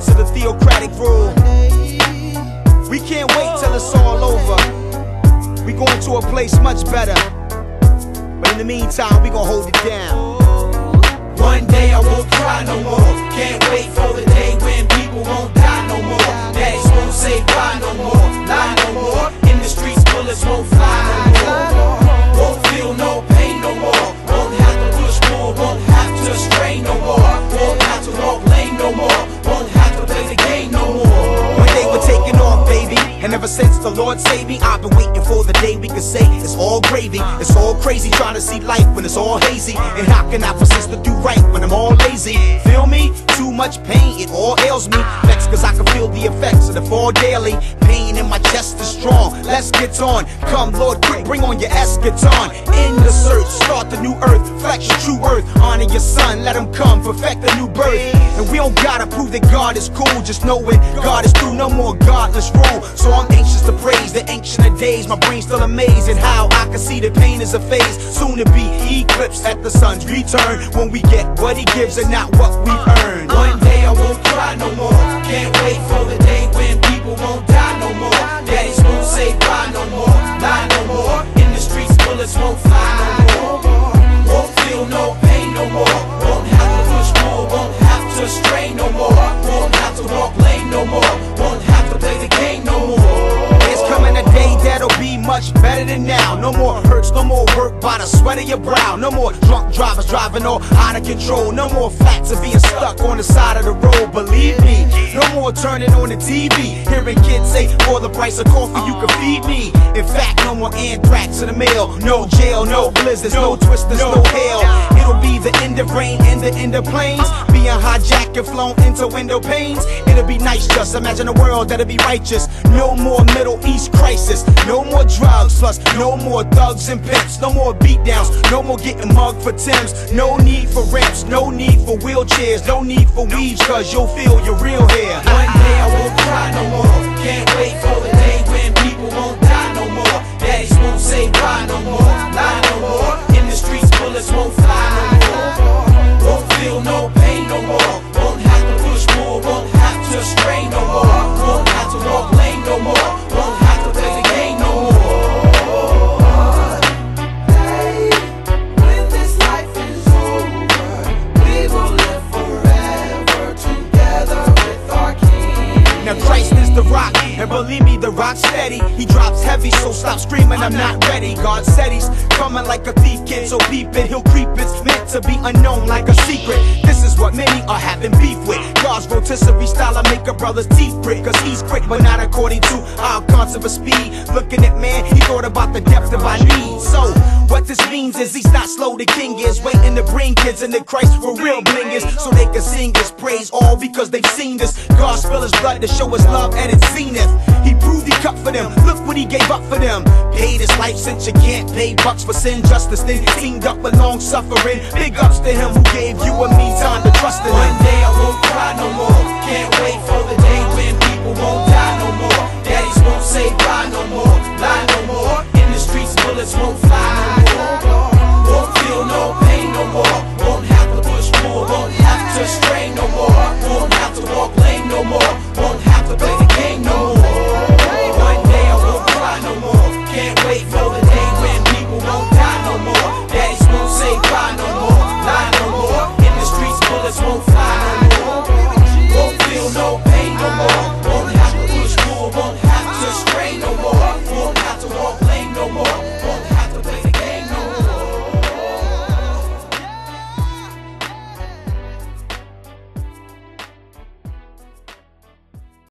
submit to the theocratic rule. We can't wait till it's all over. We going to a place much better. But in the meantime, we gonna hold it down. One day I won't cry no more. Can't wait for the day when people won't baby. And ever since the Lord saved me, I've been waiting for the day we can say it's all gravy. It's all crazy trying to see life when it's all hazy. And how can I persist to do right when I'm all lazy? Feel me? Too much pain, it all ails me. Vex cause I can feel the effects of the fall daily. Pain in my chest. Let's get on. Come, Lord, quick, bring on your eschaton. In the search, start the new earth. Flex your true earth. Honor your son, let him come, perfect the new birth. And we don't gotta prove that God is cool, just knowing God is through. No more godless rule. So I'm anxious to praise the ancient of days. My brain's still amazed at how I can see the pain is a phase. Soon to be eclipsed at the sun's return. When we get what he gives and not what we've earned. One better than now. No more hurts, no more work by the sweat of your brow. No more drunk drivers driving all out of control. No more flats of being stuck on the side of the road. Believe me, no more turning on the TV. Hearing kids say, for the price of coffee, you can feed me. In fact, no more anthrax in the mail. No jail, no blizzards, no twisters, no hell. It'll be the end of rain and the end of planes. Being hijacked and flown into window panes. It'll be nice, just imagine a world that'll be righteous. No more Middle crisis. No more drugs, plus no more thugs and pimps. No more beatdowns. No more getting mugged for Timbs. No need for ramps. No need for wheelchairs. No need for weaves, cause you'll feel your real hair. One day I won't cry no more. Can't wait for the day when people won't die no more. Daddies won't say bye no more, lie no more. Now Christ is the rock, and believe me, the rock's steady. He drops heavy, so stop screaming, I'm not ready. God said he's coming like a thief, kid, so peep it. He'll creep, it's meant to be unknown like a secret. This is what many are having beef with. God's rotisserie style, I make a brother's teeth prick, cause he's quick, but not according to our concept of speed. Looking at man, he thought about the depth of our needs. So, what this means is he's not slow, the king is waiting to bring kids into Christ for real blingers, so they can sing his praise all because they've seen this. God spill his blood to show his love at its zenith. He proved he cut for them. Look what he gave up for them. Paid his life since you can't pay bucks for sin. Justice then teamed up with long suffering. Big ups to him who gave you